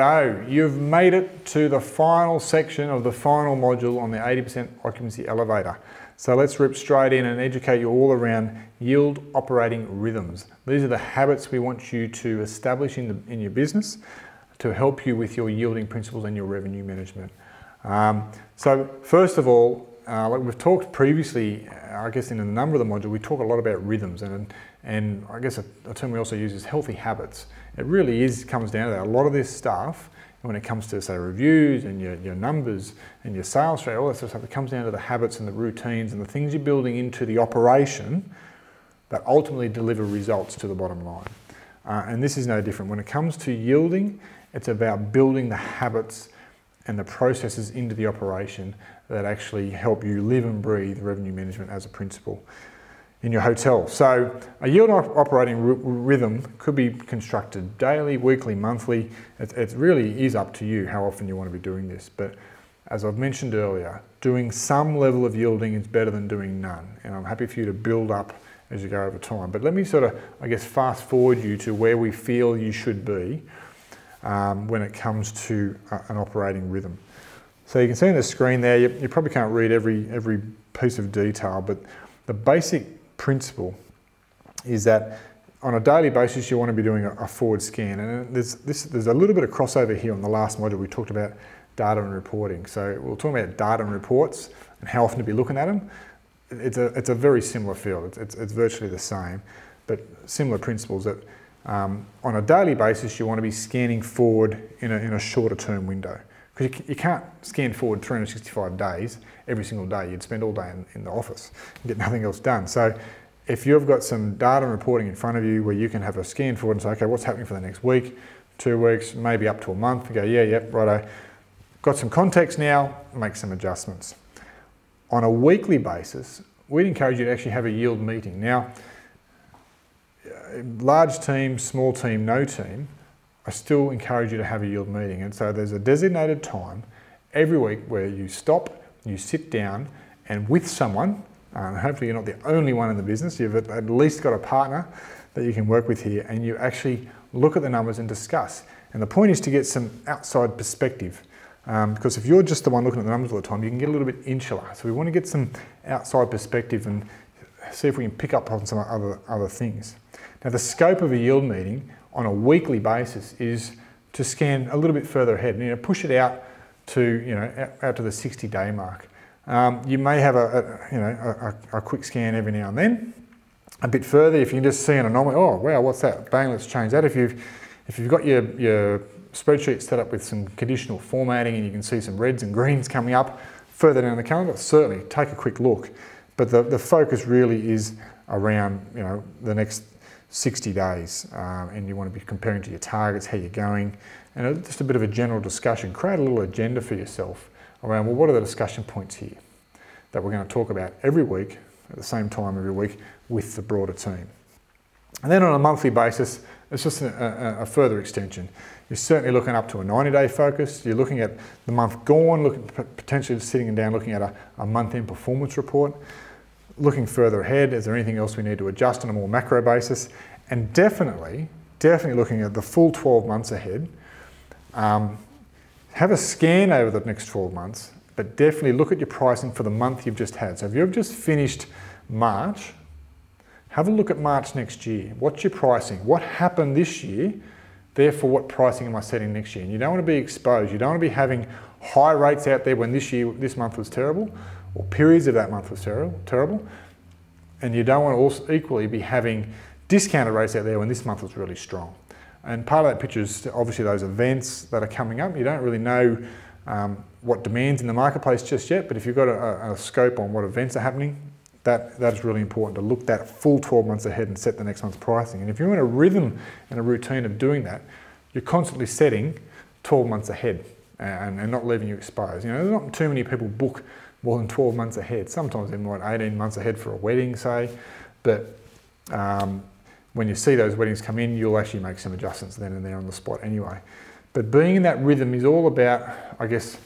So you've made it to the final section of the final module on the 80% occupancy elevator. So let's rip straight in and educate you all around yield operating rhythms. These are the habits we want you to establish in, the, in your business to help you with your yielding principles and your revenue management. Um, so first of all, uh, like we've talked previously, I guess in a number of the modules, we talk a lot about rhythms and, and I guess a, a term we also use is healthy habits. It really is comes down to that. A lot of this stuff, when it comes to say reviews and your, your numbers and your sales rate, all that sort of stuff, it comes down to the habits and the routines and the things you're building into the operation that ultimately deliver results to the bottom line. Uh, and this is no different. When it comes to yielding, it's about building the habits and the processes into the operation that actually help you live and breathe revenue management as a principle in your hotel. So a yield op operating rhythm could be constructed daily, weekly, monthly. It, it, really is up to you how often you want to be doing this. But as I've mentioned earlier, doing some level of yielding is better than doing none. And I'm happy for you to build up as you go over time. But let me sort of, I guess, fast forward you to where we feel you should be um, when it comes to an operating rhythm. So you can see on the screen there, you, you probably can't read every, every piece of detail, but the basic principle is that on a daily basis, you want to be doing a, forward scan. And there's, this, there's a little bit of crossover here on the last module. We talked about data and reporting. So we'll talk about data and reports and how often to be looking at them. It's a, it's a very similar field. It's, it's, it's virtually the same, but similar principles that um, on a daily basis, you want to be scanning forward in a, in a shorter term window. Because you, you, can't scan forward 365 days every single day. You'd spend all day in, in the office and get nothing else done. So if you've got some data and reporting in front of you where you can have a scan forward and say, okay, what's happening for the next week, two weeks, maybe up to a month, and go, yeah, yep, righto. Got some context now, make some adjustments. On a weekly basis, we'd encourage you to actually have a yield meeting. Now, uh, large team, small team, no team, I still encourage you to have a yield meeting. And so there's a designated time every week where you stop, you sit down, and with someone, hopefully you're not the only one in the business, you've at least got a partner that you can work with here, and you actually look at the numbers and discuss. And the point is to get some outside perspective. Um, because if you're just the one looking at the numbers all the time, you can get a little bit insular. So we want to get some outside perspective and see if we can pick up on some other, other things. Now the scope of a yield meeting on a weekly basis is to scan a little bit further ahead and you know, push it out to, you know, out, to the 60 day mark. Um, you may have a, a you know, a, a, quick scan every now and then. A bit further, if you can just see an anomaly, oh wow, what's that? Bang, let's change that. If you've, if you've got your, your spreadsheet set up with some conditional formatting and you can see some reds and greens coming up further down the calendar, certainly take a quick look. But the, the focus really is around you know, the next 60 days um, and you want to be comparing to your targets, how you're going, and just a bit of a general discussion. Create a little agenda for yourself around, well, what are the discussion points here that we're going to talk about every week at the same time every week with the broader team. And then on a monthly basis, it's just a, a, further extension. You're certainly looking up to a 90 day focus. You're looking at the month gone, looking, potentially sitting down looking at a, a month end performance report looking further ahead, is there anything else we need to adjust on a more macro basis? And definitely, definitely looking at the full 12 months ahead. Um, have a scan over the next 12 months, but definitely look at your pricing for the month you've just had. So if you've just finished March, have a look at March next year. What's your pricing? What happened this year? Therefore, what pricing am I setting next year? And you don't want to be exposed. You don't want to be having high rates out there when this year, this month was terrible or periods of that month was terrible, terrible. And you don't want to also equally be having discounted rates out there when this month was really strong. And part of that picture is obviously those events that are coming up. You don't really know um, what demands in the marketplace just yet, but if you've got a, a, scope on what events are happening, that, that is really important to look that full 12 months ahead and set the next month's pricing. And if you're in a rhythm and a routine of doing that, you're constantly setting 12 months ahead and, and not leaving you exposed. You know, there's not too many people book more than 12 months ahead. Sometimes even than 18 months ahead for a wedding, say. But um, when you see those weddings come in, you'll actually make some adjustments then and there on the spot anyway. But being in that rhythm is all about, I guess,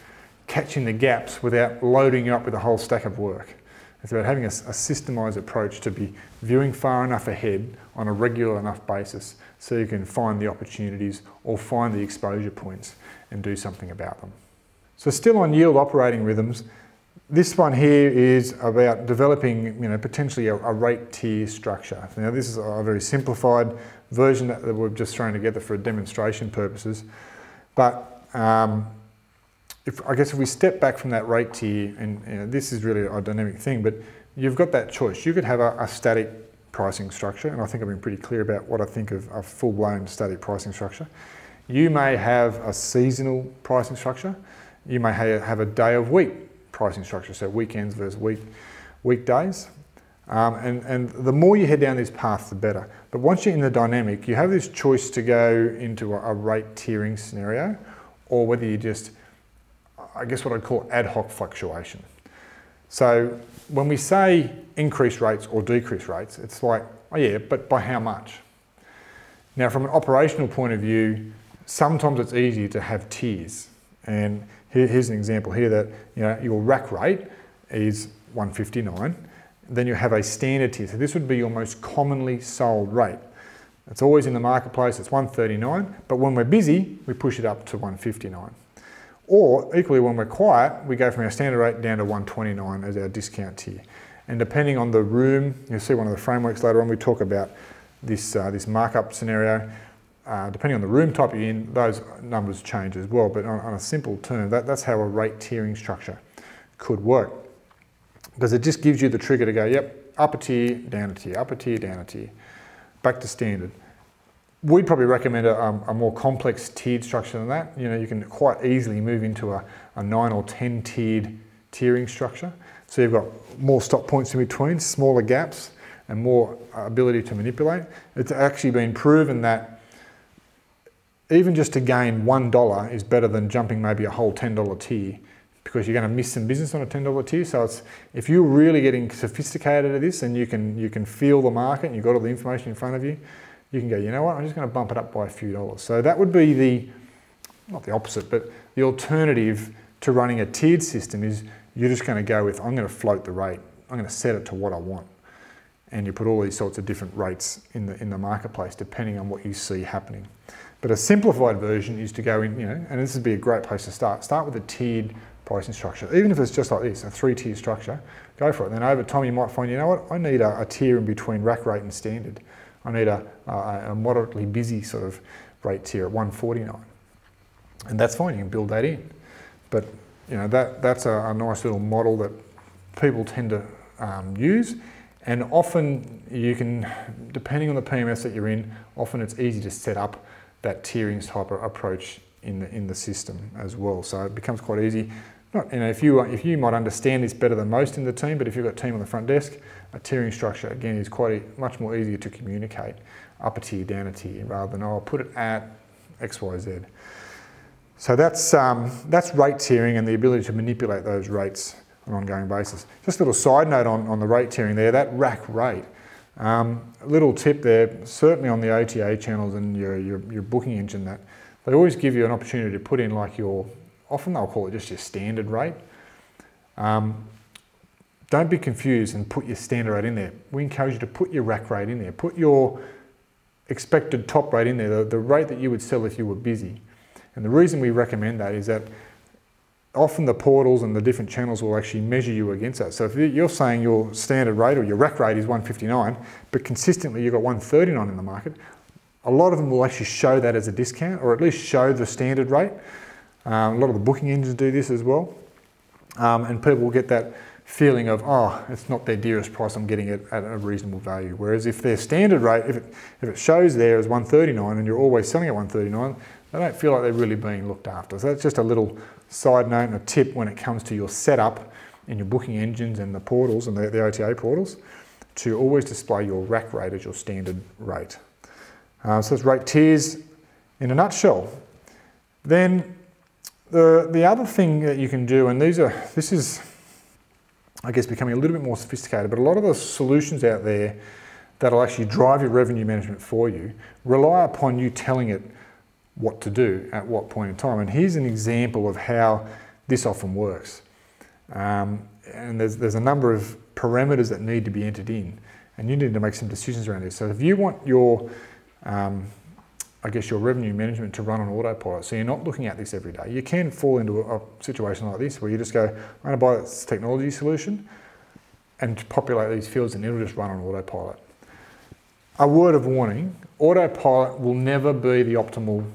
catching the gaps without loading you up with a whole stack of work. It's about having a, a systemised approach to be viewing far enough ahead on a regular enough basis so you can find the opportunities or find the exposure points and do something about them. So still on yield operating rhythms, this one here is about developing you know, potentially a, a rate tier structure. Now this is a very simplified version that, that we've just thrown together for demonstration purposes. But um, if, I guess if we step back from that rate tier, and you know, this is really a dynamic thing, but you've got that choice. You could have a, a static pricing structure, and I think I've been pretty clear about what I think of a full-blown static pricing structure. You may have a seasonal pricing structure. You may have a day of week pricing structure, so weekends versus week, weekdays. Um, and, and the more you head down this path, the better. But once you're in the dynamic, you have this choice to go into a, a rate tiering scenario or whether you just, I guess what I'd call ad hoc fluctuation. So when we say increase rates or decrease rates, it's like, oh yeah, but by how much? Now from an operational point of view, sometimes it's easier to have tiers. And here, here's an example here that you know your rack rate is 159 then you have a standard tier. So this would be your most commonly sold rate. It's always in the marketplace, it's 139, but when we're busy, we push it up to 159. Or equally when we're quiet, we go from our standard rate down to 129 as our discount tier. And depending on the room, you'll see one of the frameworks later on, we talk about this, uh, this markup scenario. Uh, depending on the room type you're in, those numbers change as well. But on, on a simple term, that, that's how a rate tiering structure could work because it just gives you the trigger to go, yep, up a tier, down a tier, up a tier, down a tier, back to standard. We'd probably recommend a, um, a more complex tiered structure than that. You know, you can quite easily move into a, a nine or 10 tiered tiering structure. So you've got more stop points in between, smaller gaps, and more ability to manipulate. It's actually been proven that even just to gain $1 is better than jumping maybe a whole $10 tier because you're going to miss some business on a $10 tier. So it's, if you're really getting sophisticated at this and you can, you can feel the market and you've got all the information in front of you, you can go, you know what, I'm just going to bump it up by a few dollars. So that would be the, not the opposite, but the alternative to running a tiered system is you're just going to go with, I'm going to float the rate. I'm going to set it to what I want. And you put all these sorts of different rates in the, in the marketplace depending on what you see happening. But a simplified version is to go in, you know, and this would be a great place to start. Start with a tiered pricing structure. Even if it's just like this, a three-tier structure, go for it. And then over time you might find, you know what, I need a, a tier in between rack rate and standard. I need a, a, a, moderately busy sort of rate tier at 149. And that's fine, you can build that in. But you know, that, that's a, a nice little model that people tend to um, use. And often you can, depending on the PMS that you're in, often it's easy to set up that tiering type of approach in the, in the system as well. So it becomes quite easy not, you know, if you, if you might understand this better than most in the team, but if you've got a team on the front desk, a tiering structure, again, is quite a, much more easier to communicate up a tier, down a tier, rather than, oh, I'll put it at X, Y, Z. So that's, um, that's rate tiering and the ability to manipulate those rates on an ongoing basis. Just a little side note on, on the rate tiering there, that rack rate. Um, a little tip there, certainly on the OTA channels and your, your, your booking engine, that they always give you an opportunity to put in like your often they'll call it just your standard rate. Um, don't be confused and put your standard rate in there. We encourage you to put your rack rate in there. Put your expected top rate in there, the, the rate that you would sell if you were busy. And the reason we recommend that is that often the portals and the different channels will actually measure you against that. So if you're saying your standard rate or your rack rate is 159, but consistently you've got 139 in the market, a lot of them will actually show that as a discount or at least show the standard rate. Um, a lot of the booking engines do this as well. Um, and people will get that feeling of, oh, it's not their dearest price, I'm getting it at a reasonable value. Whereas if their standard rate, if it, if it shows there as 139 and you're always selling at 139, they don't feel like they're really being looked after. So that's just a little side note and a tip when it comes to your setup in your booking engines and the portals and the, the OTA portals to always display your rack rate as your standard rate. Uh, so it's rate tiers in a nutshell. Then the, the other thing that you can do, and these are, this is, I guess, becoming a little bit more sophisticated, but a lot of the solutions out there that'll actually drive your revenue management for you rely upon you telling it what to do at what point in time. And here's an example of how this often works. Um, and there's, there's a number of parameters that need to be entered in, and you need to make some decisions around this. So if you want your um, I guess your revenue management to run on autopilot. So you're not looking at this every day. You can fall into a, a situation like this where you just go, I'm going to buy this technology solution and populate these fields and it'll just run on autopilot. A word of warning, autopilot will never be the optimal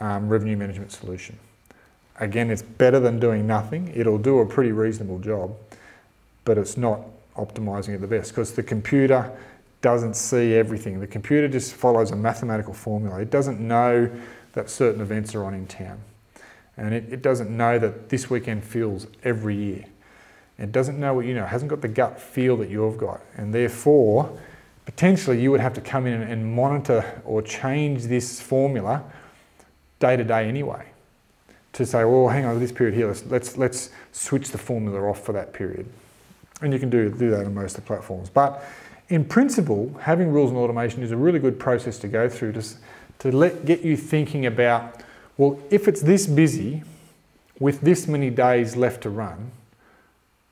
um, revenue management solution. Again, it's better than doing nothing. It'll do a pretty reasonable job, but it's not optimizing it the best because the computer doesn't see everything. The computer just follows a mathematical formula. It doesn't know that certain events are on in town. And it, it doesn't know that this weekend feels every year. It doesn't know what you know. It hasn't got the gut feel that you've got. And therefore, potentially you would have to come in and monitor or change this formula day to day anyway. To say, well, hang on, this period here, let's, let's, let's switch the formula off for that period. And you can do, do that on most of the platforms. But in principle, having rules and automation is a really good process to go through to, to let, get you thinking about, well, if it's this busy with this many days left to run,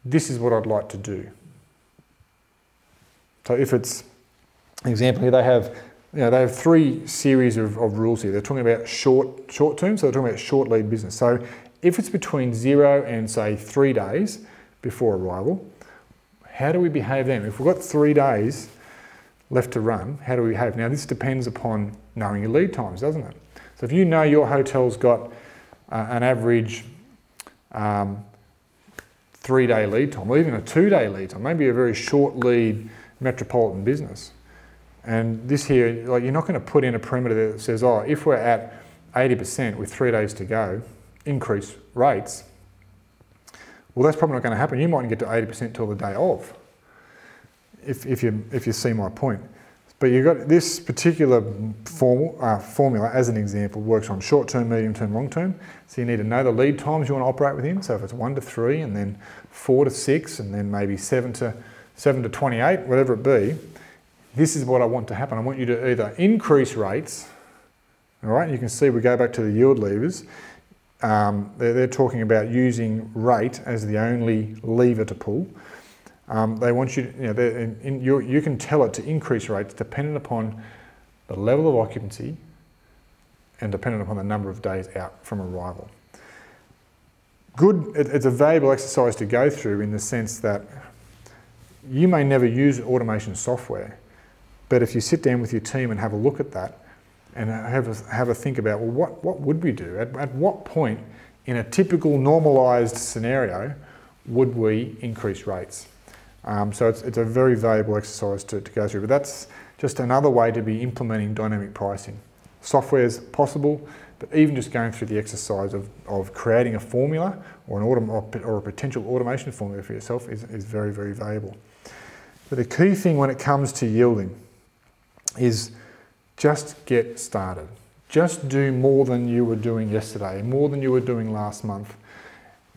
this is what I'd like to do. So if it's, example here, they have, know, they have three series of, of rules here. They're talking about short, short term, so they're talking about short lead business. So if it's between zero and say three days before arrival, how do we behave then? If we've got three days left to run, how do we behave? Now, this depends upon knowing your lead times, doesn't it? So if you know your hotel's got uh, an average um, three day lead time, or even a two day lead time, maybe a very short lead metropolitan business. And this here, like you're not going to put in a perimeter that says, oh, if we're at 80% with three days to go, increase rates. Well, that's probably not going to happen. You mightn't get to 80% till the day of, if, if, you, if you see my point. But you've got this particular formal, uh, formula, as an example, works on short term, medium term, long term. So you need to know the lead times you want to operate within. So if it's one to three, and then four to six, and then maybe seven to seven to 28, whatever it be, this is what I want to happen. I want you to either increase rates, all right, you can see we go back to the yield levers, um, they're, they're, talking about using rate as the only lever to pull. Um, they want you to, you know, in, in, you, can tell it to increase rates dependent upon the level of occupancy and dependent upon the number of days out from arrival. Good, it, it's a valuable exercise to go through in the sense that you may never use automation software, but if you sit down with your team and have a look at that, and have a, have a think about, well, what, what would we do? At, at what point in a typical normalised scenario would we increase rates? Um, so it's, it's a very valuable exercise to, to go through, but that's just another way to be implementing dynamic pricing. Software is possible, but even just going through the exercise of, of creating a formula or, an autom- or a potential automation formula for yourself is, is very, very valuable. But the key thing when it comes to yielding is just get started. Just do more than you were doing yesterday, more than you were doing last month.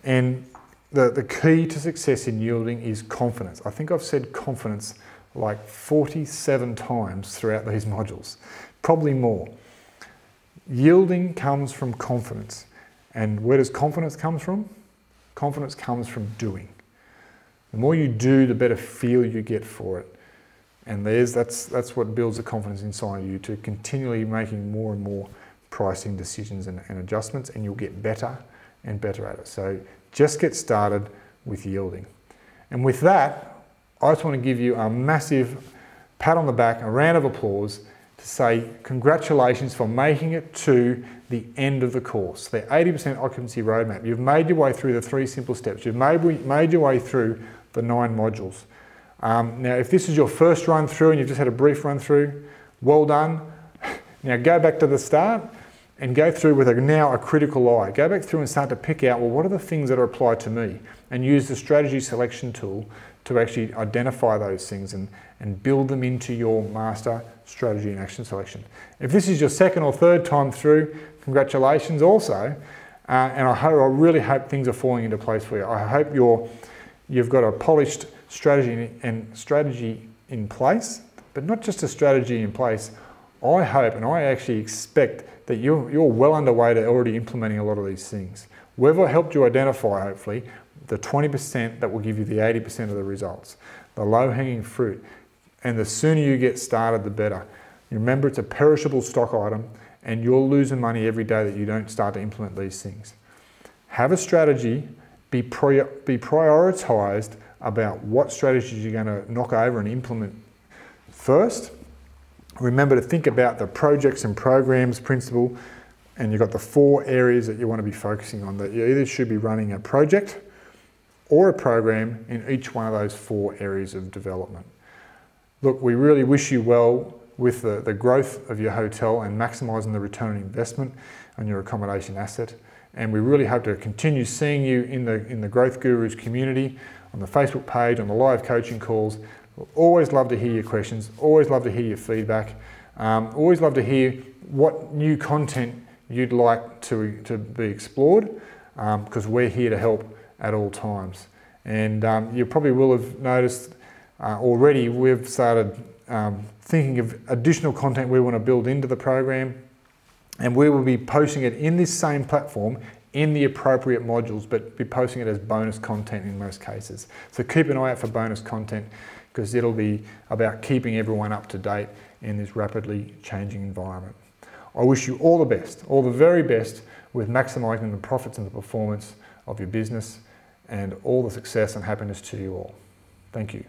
And the, the key to success in yielding is confidence. I think I've said confidence like 47 times throughout these modules, probably more. Yielding comes from confidence. And where does confidence come from? Confidence comes from doing. The more you do, the better feel you get for it. And there's, that's, that's what builds the confidence inside you to continually making more and more pricing decisions and, and adjustments, and you'll get better and better at it. So just get started with yielding. And with that, I just want to give you a massive pat on the back, a round of applause to say congratulations for making it to the end of the course, the 80% occupancy roadmap. You've made your way through the three simple steps. You've made, made your way through the nine modules. Um, now, if this is your first run through and you've just had a brief run through, well done. Now go back to the start and go through with a, now a critical eye. Go back through and start to pick out, well, what are the things that are applied to me? And use the strategy selection tool to actually identify those things and, and build them into your master strategy and action selection. If this is your second or third time through, congratulations also. Uh, and I, hope, I really hope things are falling into place for you. I hope you're, you've got a polished strategy and strategy in place, but not just a strategy in place. I hope and I actually expect that you're, you're well underway to already implementing a lot of these things. We've helped you identify, hopefully, the 20% that will give you the 80% of the results, the low hanging fruit. And the sooner you get started, the better. Remember, it's a perishable stock item and you're losing money every day that you don't start to implement these things. Have a strategy, be, prior, be prioritized about what strategies you're going to knock over and implement first. Remember to think about the projects and programs principle, and you've got the four areas that you want to be focusing on. That you either should be running a project or a program in each one of those four areas of development. Look, we really wish you well with the, the growth of your hotel and maximising the return on investment on your accommodation asset. And we really hope to continue seeing you in the, in the Growth Gurus community, on the Facebook page, on the live coaching calls. We'll always love to hear your questions, always love to hear your feedback, um, always love to hear what new content you'd like to, to be explored because um, we're here to help at all times. And um, you probably will have noticed uh, already we've started um, thinking of additional content we want to build into the program and we will be posting it in this same platform in the appropriate modules but be posting it as bonus content in most cases. So keep an eye out for bonus content because it'll be about keeping everyone up to date in this rapidly changing environment. I wish you all the best, all the very best with maximising the profits and the performance of your business and all the success and happiness to you all. Thank you.